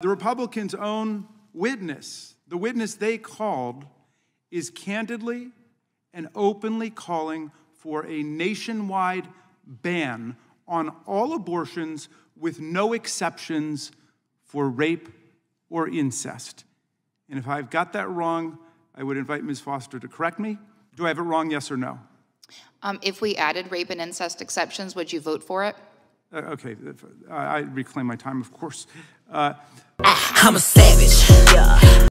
The Republicans' own witness, the witness they called, is candidly and openly calling for a nationwide ban on all abortions with no exceptions for rape or incest. And if I've got that wrong, I would invite Ms. Foster to correct me. Do I have it wrong, yes or no? Um, If we added rape and incest exceptions, would you vote for it? Uh, okay, I I reclaim my time, of course. Uh, I'm a savage. Yeah.